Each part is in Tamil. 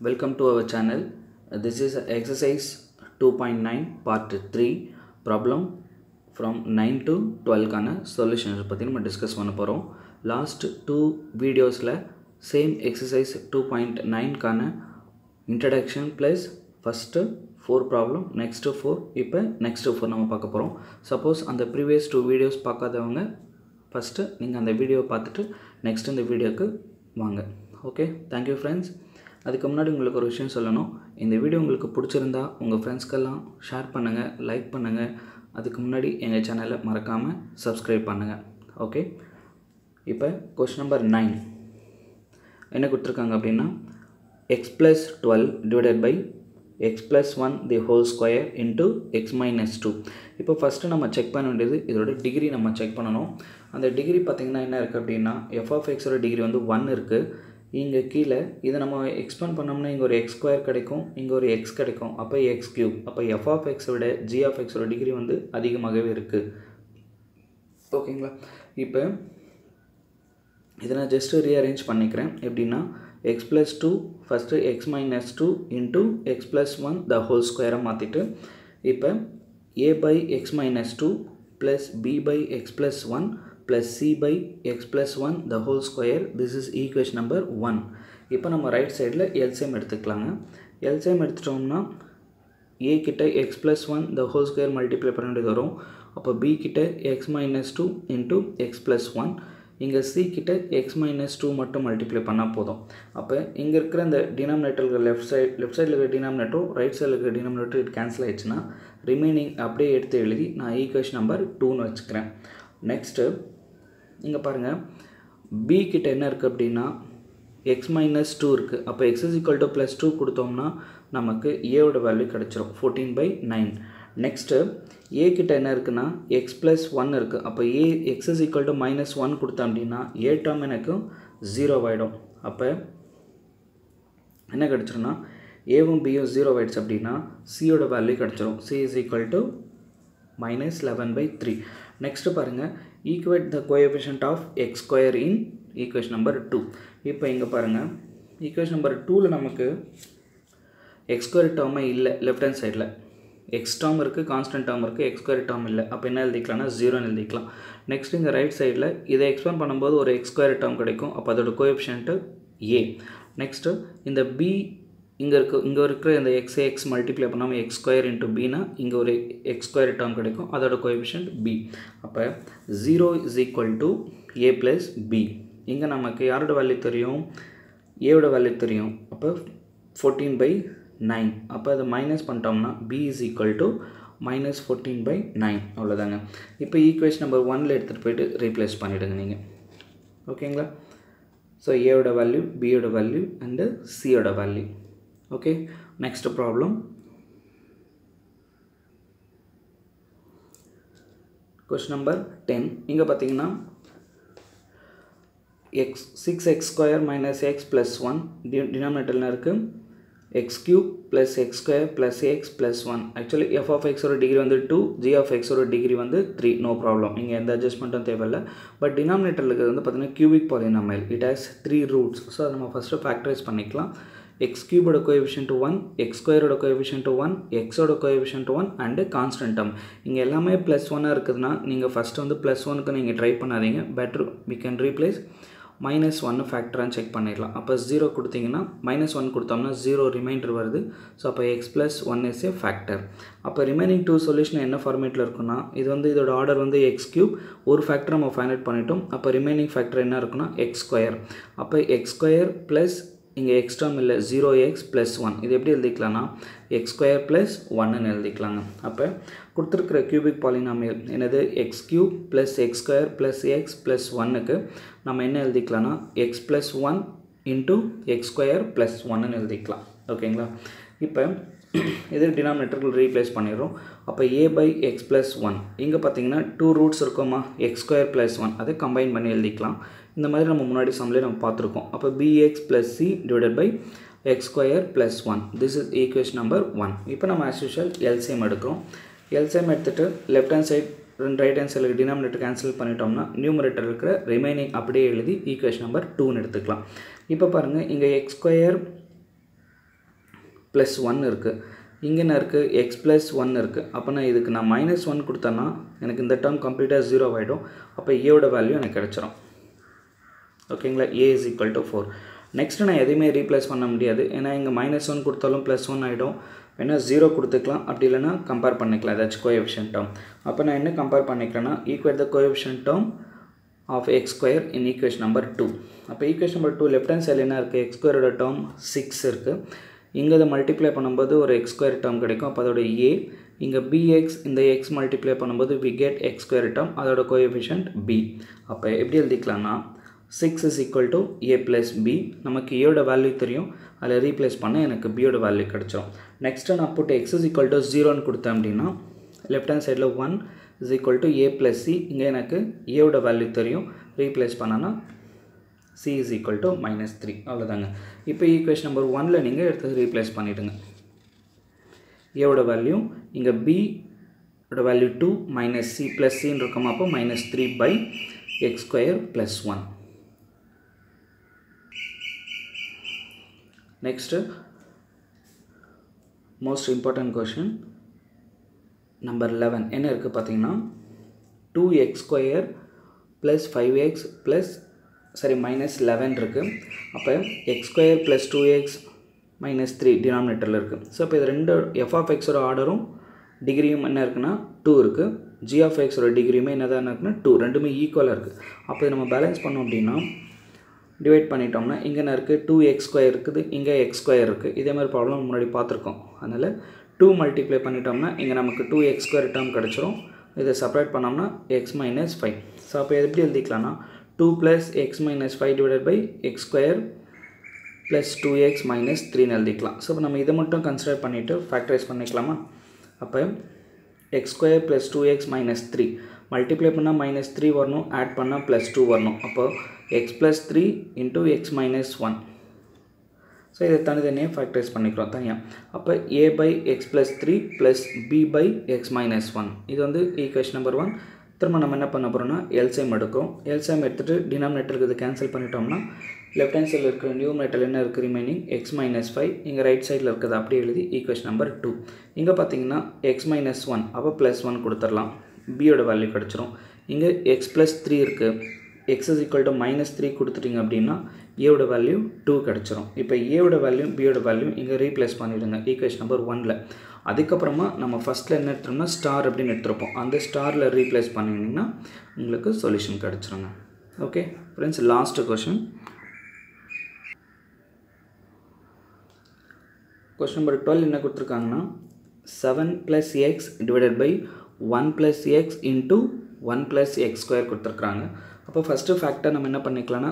Welcome to our channel. This This is exercise 2.9 part 3 problem from 9 to 12 டுவெல்க்கான சொல்யூஷன்ஸ் பற்றி நம்ம டிஸ்கஸ் பண்ண போகிறோம் லாஸ்ட் டூ வீடியோஸில் same exercise two point நைன்க்கான introduction plus first four problem next four இப்போ நெக்ஸ்ட்டு ஃபோர் நம்ம பார்க்க போகிறோம் சப்போஸ் அந்த ப்ரீவியஸ் டூ வீடியோஸ் பார்க்காதவங்க ஃபஸ்ட்டு நீங்கள் அந்த வீடியோவை பார்த்துட்டு நெக்ஸ்ட் இந்த வீடியோக்கு வாங்க. ஓகே தேங்க்யூ ஃப்ரெண்ட்ஸ் அதுக்கு முன்னாடி உங்களுக்கு ஒரு விஷயம் சொல்லணும். இந்த வீடியோ உங்களுக்கு பிடிச்சிருந்தா உங்கள் ஃப்ரெண்ட்ஸ்க்கெல்லாம் ஷேர் பண்ணுங்கள் லைக் பண்ணுங்கள் அதுக்கு முன்னாடி எங்கள் சேனலை மறக்காமல் சப்ஸ்கிரைப் பண்ணுங்கள் ஓகே இப்போ கொஸ்டின் நம்பர் நைன் என்ன கொடுத்துருக்காங்க அப்படின்னா x plus twelve divided by x plus one the whole square into x minus two இப்போ ஃபஸ்ட்டு நம்ம செக் பண்ண வேண்டியது இதோட டிகிரி நம்ம செக் பண்ணணும். அந்த டிகிரி பார்த்திங்கன்னா என்ன இருக்குது அப்படின்னா எஃப் ஆஃப் எக்ஸோட டிகிரி வந்து ஒன் இருக்குது இங்கே கீழே இதை நம்ம எக்ஸ்பேண்ட் பண்ணோம்னா இங்கே ஒரு எக்ஸ் ஸ்கொயர் கிடைக்கும் இங்கே ஒரு எக்ஸ் கிடைக்கும். அப்போ எக்ஸ் கியூப் அப்போ எஃப் ஆஃப் எக்ஸை விட ஜி ஆஃப் எக்ஸோட டிகிரி வந்து அதிகமாகவே இருக்குது ஓகேங்களா? இப்போ இதை நான் ஜஸ்ட்டு ரீஅரேஞ்ச் பண்ணிக்கிறேன். எப்படின்னா x plus two first x minus two into x plus one the whole ஸ்கொயரை மாற்றிட்டு இப்போ A by x minus two plus B by x plus one plus C by x plus one the whole square this is equation number one இப்போ நம்ம ரைட் சைடில் எல்சிஎம் எடுத்துக்கலாங்க. எல்சிஎம் எடுத்துட்டோம்னா ஏ கிட்ட x plus one the whole square multiply பண்ண வேண்டியது வரும். அப்போ பி கிட்ட x minus two into x plus one இங்கே சி கிட்ட எக்ஸ் மைனஸ் டூ மட்டும் மல்டிப்ளை பண்ணால் போதும். அப்போ இங்கே இருக்கிற இந்த டினாமினேட்டர்கள் லெஃப்ட் சைட் லெஃப்ட் சைடில் இருக்கிற டினாமினேட்டரும் ரைட் சைடில் இருக்கிற டினாமினேட்டர் இது கேன்சல் ஆயிடுச்சுன்னா ரிமைனிங் அப்படியே எடுத்து எழுதி நான் ஈக்குவேஷன் நம்பர் டூன்னு வச்சுக்கிறேன். நெக்ஸ்ட்டு இங்கே பாருங்கள் பி கிட்ட என்ன இருக்குது அப்படின்னா எக்ஸ் மைனஸ் டூ இருக்குது அப்போ x is equal to plus two கொடுத்தோம்னா நமக்கு ஏவோட வேல்யூ கிடச்சிரும். Fourteen by nine next A கிட்ட என்ன இருக்குன்னா எக்ஸ் ப்ளஸ் ஒன் இருக்குது அப்போ A x is equal to minus one கொடுத்தேன் அப்படின்னா ஏ டேர்ம் எனக்கு ஜீரோ ஆகிடும் அப்போ என்ன கிடச்சிரும்னா ஏவும் பியும் ஜீரோ ஆகிடுச்சு அப்படின்னா சியோட வேல்யூ கிடச்சிரும். C is equal to minus eleven by three next பாருங்கள் equate the coefficient of x square in equation number two இப்போ இங்கே பாருங்கள் ஈக்குவேஷன் நம்பர் டூவில் நமக்கு எக்ஸ் ஸ்கொயர் டேர்மே இல்லை லெஃப்ட் ஹேண்ட் சைடில் எக்ஸ் டேர்ம் இருக்குது கான்ஸ்டன்ட் டேர்ம் இருக்குது எக்ஸ் ஸ்கொயர் டேர்ம் இல்லை. அப்போ என்ன எழுதிக்கலாம்னா ஜீரோன்னு எழுதிக்கலாம். நெக்ஸ்ட் இங்கே ரைட் சைடில் இதை எக்ஸ்பேண்ட் பண்ணும்போது ஒரு எக்ஸ் ஸ்கொயர் டேர்ம் கிடைக்கும். அப்போ அதோட கோஎஃபிஷியன்ட்டு ஏ. நெக்ஸ்ட்டு இந்த பி இங்கே இருக்க இங்கே இருக்கிற இந்த எக்ஸை எக்ஸ் மல்டிப்ளை பண்ணாமல் எக்ஸ் ஸ்கொயர் இன்ட்டு பினா இங்கே ஒரு எக்ஸ் ஸ்கொயர் டேர்ம் கிடைக்கும். அதோட கோஎஃபிஷியன்ட் பி அப்போ zero is equal to A plus B இங்கே நமக்கு யாரோட வேல்யூ தெரியும்? ஏவோட வேல்யூ தெரியும். அப்போ ஃபோர்டீன் பை நைன் அப்போ அதை மைனஸ் பண்ணிட்டோம்னா B is equal to minus fourteen by nine அவ்வளோதாங்க இப்போ ஈக்குவேஷன் நம்பர் ஒனில் எடுத்துகிட்டு போயிட்டு ரீப்ளேஸ் பண்ணிவிடுங்க நீங்கள் ஓகேங்களா ஸோ ஏவோட வேல்யூ பியோட வேல்யூ அண்டு சியோட value okay next problem question number ten இங்கே பார்த்தீங்கன்னா x six x square minus x plus one D டினாமினேட்டர்லாம் இருக்குது x cube plus x square plus x plus one actually f of எக்ஸோட டிகிரி வந்து டூ ஜி ஆஃப் எக்ஸோட டிகிரி வந்து த்ரீ நோ ப்ராப்ளம் இங்கே எந்த அட்ஜஸ்ட்மெண்ட்டும் தேவையில்லை. பட் டினாமினேட்டரில் இருக்கிறது வந்து பார்த்தீங்கன்னா cubic polynomial it has three roots so அதை நம்ம ஃபஸ்ட்டு ஃபேக்டரைஸ் பண்ணிக்கலாம். எக்ஸ் கியூபோட கோஎஃபிஷியன்ட் ஒன் எக்ஸ் ஸ்கொயரோட கோஎஃபிஷியன்ட் ஒன் எக்ஸோட coefficient one and constant term இங்கே எல்லாமே ப்ளஸ் ஒன்னாக இருக்குதுன்னா நீங்கள் ஃபஸ்ட்டு வந்து ப்ளஸ் ஒனுக்கு நீங்கள் ட்ரை பண்ணாதீங்க. பெட்ரு வி கேன் ரீப்ளேஸ் மைனஸ் ஒன்று ஃபேக்டரான்னு செக் பண்ணிடலாம். அப்போ ஜீரோ கொடுத்தீங்கன்னா மைனஸ் ஒன் கொடுத்தோம்னா ஜீரோ ரிமைண்டர் வருது. ஸோ அப்போ x plus one is a factor அப்போ ரிமைனிங் டூ சொல்யூஷன் என்ன ஃபார்மேட்டில் இருக்குன்னா இது வந்து இதோட ஆர்டர் வந்து எக்ஸ் கியூப் ஒரு ஃபேக்டர் நம்ம ஃபைண்ட் அவுட் பண்ணிட்டோம். அப்போ ரிமைனிங் ஃபேக்டர் என்ன இருக்குன்னா எக்ஸ் ஸ்கொயர் அப்போ எக்ஸ் ஸ்கொயர் ப்ளஸ் இங்கே எக்ஸ் டேர்ம் இல்லை ஜீரோ எக்ஸ் ப்ளஸ் ஒன் இது எப்படி எழுதிக்கலாம்னா எக்ஸ் ஸ்கொயர் ப்ளஸ் ஒன்னு எழுதிக்கலாங்க. அப்போ கொடுத்துருக்குற கியூபிக் பாலினாமியல் என்னது? X cube plus x square plus x plus ஒன்னுக்கு நம்ம என்ன எழுதிக்கலாம்னா x plus one into x square plus ஒன்னு எழுதிக்கலாம். ஓகேங்களா இப்போ இது டினாமினேட்டர்கள் ரீப்ளேஸ் பண்ணிடுறோம். அப்போ A by x plus one இங்கே பார்த்தீங்கன்னா டூ ரூட்ஸ் இருக்குமா? எக்ஸ் ஸ்கொயர் ப்ளஸ் ஒன் அதை கம்பைன் பண்ணி எழுதிக்கலாம். இந்த மாதிரி நம்ம முன்னாடி சம்லேயே நம்ம பார்த்துருக்கோம். அப்போ B x plus C divided by x square plus one this is equation number one இப்போ நம்ம ஆஸ் யூஷுவல் எல்சிஎம் எடுக்கிறோம். எல்சிஎம் எடுத்துகிட்டு லெஃப்ட் ஹேண்ட் சைட் ரெண்டு ரைட் ஹேண்ட் சைடில் டினாமினேட்டர் கேன்சல் பண்ணிட்டோம்னா நியூமரேட்டர் இருக்கிற ரிமைனிங் அப்படியே எழுதி ஈக்குவேஷன் நம்பர் டூன்னு எடுத்துக்கலாம். இப்போ பாருங்கள் இங்கே எக்ஸ் ஸ்கொயர் ப்ளஸ் ஒன் இருக்குது இங்கே என்ன இருக்குது எக்ஸ் ப்ளஸ் ஒன் இருக்குது அப்போ நான் இதுக்கு நான் மைனஸ் ஒன் கொடுத்தேன்னா எனக்கு இந்த டேர்ம் கம்ப்ளீட்டாக ஜீரோ ஆகிடும் அப்போ ஏவோட வேல்யூ எனக்கு கிடச்சிரும். ஓகேங்களா A is equal to four next நான் எதையுமே ரீப்ளேஸ் பண்ண முடியாது. ஏன்னா இங்கே மைனஸ் ஒன் கொடுத்தாலும் ப்ளஸ் ஒன் ஆகிடும் வேணால் ஜீரோ கொடுத்துக்கலாம். அப்படி இல்லைனா கம்பேர் பண்ணிக்கலாம். ஏதாச்சும் கோஎஃபிஷியன்ட் டேர்ம் அப்போ நான் என்ன compare பண்ணிக்கிறேன்னா equate the coefficient term of x square in equation number two அப்போ equation number two left hand சைடில் என்ன இருக்குது எக்ஸ் ஸ்கொயரோட டேர்ம் சிக்ஸ் இருக்குது இங்கே அதை மல்டிப்ளை பண்ணும்போது ஒரு எக்ஸ் ஸ்கொயர் டேர்ம் கிடைக்கும். அப்போ அதோட ஏ இங்கே பிஎக்ஸ் இந்த எக்ஸ் மல்டிப்ளை பண்ணும்போது we get x square term அதோட கோஎஃபிஷியன்ட் பி அப்போ எப்படி எழுதிக்கலாம்னா six is equal to A plus B நமக்கு ஏயோட வேல்யூ தெரியும். அதில் ரீப்ளேஸ் பண்ண எனக்கு பியோட வேல்யூ கிடச்சிரும். நெக்ஸ்ட்டு நான் போட்டு எக்ஸ் இஸ் ஈக்குவல் டு ஜீரோன்னு கொடுத்தேன் அப்படின்னா லெஃப்ட் ஹேண்ட் சைடில் one is equal to A plus C இங்கே எனக்கு ஏவோட வேல்யூ தெரியும். ரீப்ளேஸ் பண்ணனா C is equal to minus three அவ்வளோதாங்க இப்போ ஈக்குவேஷன் நம்பர் ஒனில் நீங்கள் எடுத்து ரீப்ளேஸ் பண்ணிவிடுங்க ஏவோட வேல்யூ இங்கே பியோட value two minus C plus சின்னு இருக்கோம். அப்போ minus three by x square plus one next most important question number eleven என்ன இருக்குது பார்த்தீங்கன்னா two x square plus five x plus சரி மைனஸ் லெவன் இருக்குது அப்போ x square plus two x minus three டினாமினேட்டரில் இருக்குது ஸோ இப்போ இது ரெண்டு எஃப் ஆஃப் எக்ஸோட ஆர்டரும் டிகிரியும் என்ன இருக்குன்னா டூ இருக்குது ஜி ஆஃப் எக்ஸோட டிகிரியுமே என்ன தான் இருக்குன்னா டூ ரெண்டுமே ஈக்குவலாக இருக்குது அப்போ இது நம்ம பேலன்ஸ் பண்ணோம் அப்படின்னா டிவைட் பண்ணிட்டோம்னா இங்கே இருக்குது டூ எக்ஸ் ஸ்கொயர் இருக்குது இங்கே எக்ஸ் ஸ்கொயர் இருக்குது இதே மாதிரி ப்ராப்ளம் முன்னாடி பார்த்துருக்கோம். அதனால் டூ மல்டிப்ளை பண்ணிட்டோம்னா இங்கே நமக்கு டூ எக்ஸ் ஸ்கொயர் டேர்ம் கிடச்சிரும். இதை செப்பரேட் பண்ணோம்னா எக்ஸ் மைனஸ் ஃபைவ் ஸோ அப்போ எப்படி எழுதிக்கலாம்னா two plus x minus five divided by x square plus two x minus த்ரீன்னு எழுதிக்கலாம். ஸோ இப்போ நம்ம இதை மட்டும் கன்சிடர் பண்ணிவிட்டு ஃபேக்டரைஸ் பண்ணிக்கலாமா? அப்போ x square plus two x minus three multiply பண்ணால் மைனஸ் த்ரீ வரணும் ஆட் பண்ணால் ப்ளஸ் டூ வரணும். அப்போது x plus three into x minus one so இதை தனித்தனியாக ஃபேக்டரைஸ் பண்ணிக்கிறோம் தனியாக அப்போ A by x plus three plus B by x minus one இது வந்து ஈக்குவேஷன் நம்பர் ஒன் திரும்ப நம்ம என்ன பண்ண போகிறோம்னா எல்சைம் எடுக்கும் எல்சைம் எடுத்துகிட்டு டினாமினேட்டருக்கு இது கேன்சல் பண்ணிட்டோம்னா லெஃப்ட் ஹேண்ட் சைடில் இருக்கிற நியூமரேட்டர் என்ன இருக்குது ரிமைனிங் எக்ஸ் மைனஸ் ஃபைவ் இங்கே ரைட் சைடில் இருக்கிறது அப்படியே எழுதி ஈக்குவேஷன் நம்பர் டூ இங்கே பார்த்தீங்கன்னா எக்ஸ் மைனஸ் ஒன் அப்போ ப்ளஸ் ஒன் கொடுத்துடலாம். பியோட வேல்யூ கிடச்சிரும். இங்கே எக்ஸ் ப்ளஸ் த்ரீ இருக்குது x is equal to minus three கொடுத்துட்டிங்க அப்படின்னா ஏவோட வேல்யூ டூ கிடச்சிரும். இப்போ ஏவோட வேல்யூ பியோட வேல்யூ இங்கே ரீப்ளேஸ் பண்ணிவிடுங்க ஈக்குவேஷன் நம்பர் ஒனில் அதுக்கப்புறமா நம்ம ஃபஸ்ட்டில் என்ன எடுத்துட்டோம்னா ஸ்டார் அப்படின்னு எடுத்துருப்போம். அந்த ஸ்டாரில் ரீப்ளேஸ் பண்ணிங்கன்னா உங்களுக்கு solution கிடச்சிருங்க. Okay friends last question question number twelve என்ன கொடுத்துருக்காங்கன்னா seven plus x divided by one plus x into one plus x square கொடுத்துருக்குறாங்க. அப்போ ஃபஸ்ட்டு ஃபேக்டர் நம்ம என்ன பண்ணிக்கலாம்னா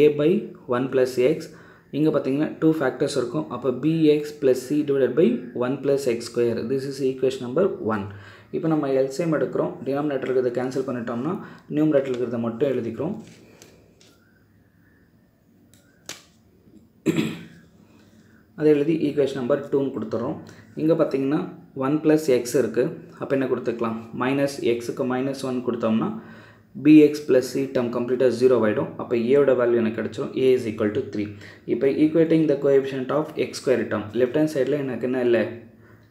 A by one plus x இங்கே பார்த்தீங்கன்னா டூ ஃபேக்டர்ஸ் இருக்கும். அப்போ B x plus C divided by one plus x square this is equation number one இப்போ நம்ம எல்சிஎம் எடுக்கிறோம். டினாமினேட்டர் இருக்கிறத கேன்சல் பண்ணிட்டோம்னா நியூமினேட்டர் இருக்கிறத மட்டும் எழுதிக்கிறோம். அதை எழுதி ஈக்குவேஷன் நம்பர் டூன்னு கொடுத்துட்றோம் இங்கே பார்த்தீங்கன்னா ஒன் ப்ளஸ் எக்ஸ் இருக்குது அப்போ என்ன கொடுத்துக்கலாம்? மைனஸ் எக்ஸுக்கு மைனஸ் ஒன் கொடுத்தோம்னா B x plus C term கம்ப்ளீட்டாக ஜீரோ ஆகிடும் அப்போ ஏவோட வேல்யூ எனக்கு கிடச்சிரும். A is equal to three இப்போ equating the coefficient of x square term left hand சைடில் எனக்கு என்ன இல்லை?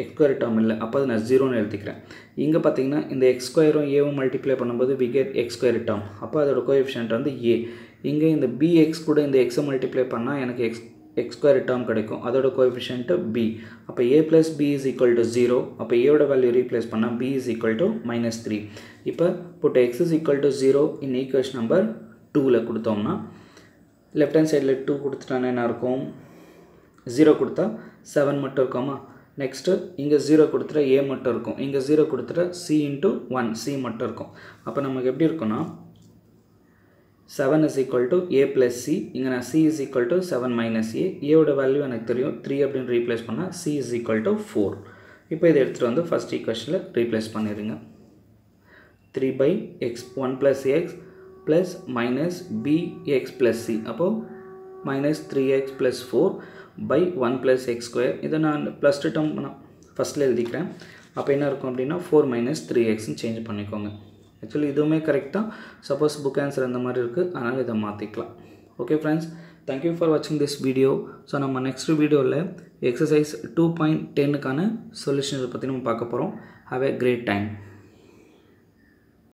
எக்ஸ் ஸ்கொயர் டம் இல்லை. அப்போ அது நான் ஜீரோன்னு எழுதிக்கிறேன். இங்கே பார்த்தீங்கன்னா இந்த எக்ஸ் ஸ்கொயரும் ஏவும் மல்டிப்ளை பண்ணும்போது வி கெட் எக்ஸ் ஸ்கொயர் டம் அப்போ அதோட கோஎஃபிஷியன்ட் வந்து ஏ இங்கே இந்த பிஎக்ஸ் கூட இந்த எக்ஸை மல்டிப்ளை பண்ணால் எனக்கு எக்ஸ் எக்ஸ் ஸ்கொயர் டேர்ம் கிடைக்கும். அதோட கோஎஃபிஷியன்ட்டு பி அப்போ A plus B is equal to zero அப்போ ஏவோட வேல்யூ ரீப்ளேஸ் பண்ணால் B is equal to minus three இப்போ போட்டு X is equal to zero in equation number டூவில் கொடுத்தோம்னா லெஃப்ட் ஹேண்ட் சைடில் டூ கொடுத்துட்டானா என்ன இருக்கும்? ஜீரோ கொடுத்தா செவன் மட்டும் இருக்குமா? நெக்ஸ்ட்டு இங்கே ஜீரோ கொடுத்துட்டா ஏ மட்டும் இருக்கும். இங்கே ஜீரோ கொடுத்துட்டா சி இன்ட்டு ஒன் சி மட்டும் இருக்கும். அப்போ நமக்கு எப்படி இருக்குன்னா seven is equal to A plus C இங்கே நான் C is equal to seven minus A ஏவோட வேல்யூ எனக்கு தெரியும். த்ரீ அப்படின்னு ரீப்ளேஸ் பண்ணால் C is equal to four இப்போ இதை எடுத்துகிட்டு வந்து ஃபஸ்ட் ஈக்குவேஷனில் ரீப்ளேஸ் பண்ணிடுங்க. Three by x one plus x plus minus B x plus C அப்போது minus three x plus four by one plus x square இதை நான் ப்ளஸ் டூ டேர்ம் நான் ஃபஸ்ட்டில் எழுதிக்கிறேன். அப்போ என்ன இருக்கும் அப்படின்னா ஃபோர் மைனஸ் த்ரீ எக்ஸ்ன்னு சேஞ்ச் பண்ணிக்கோங்க. ஆக்சுவலி இதுவுமே கரெக்டாக சப்போஸ் புக் ஆன்சர் அந்த மாதிரி இருக்குது அதனால் இதை மாற்றிக்கலாம் okay friends thank you for வாட்சிங் திஸ் வீடியோ ஸோ நம்ம நெக்ஸ்ட் வீடியோவில் எக்ஸசைஸ் டூ பாயிண்ட் டென்னுக்கான சொல்யூஷன்ஸை பற்றி நம்ம பார்க்க போகிறோம் ஹாவ் எ கிரேட் டைம்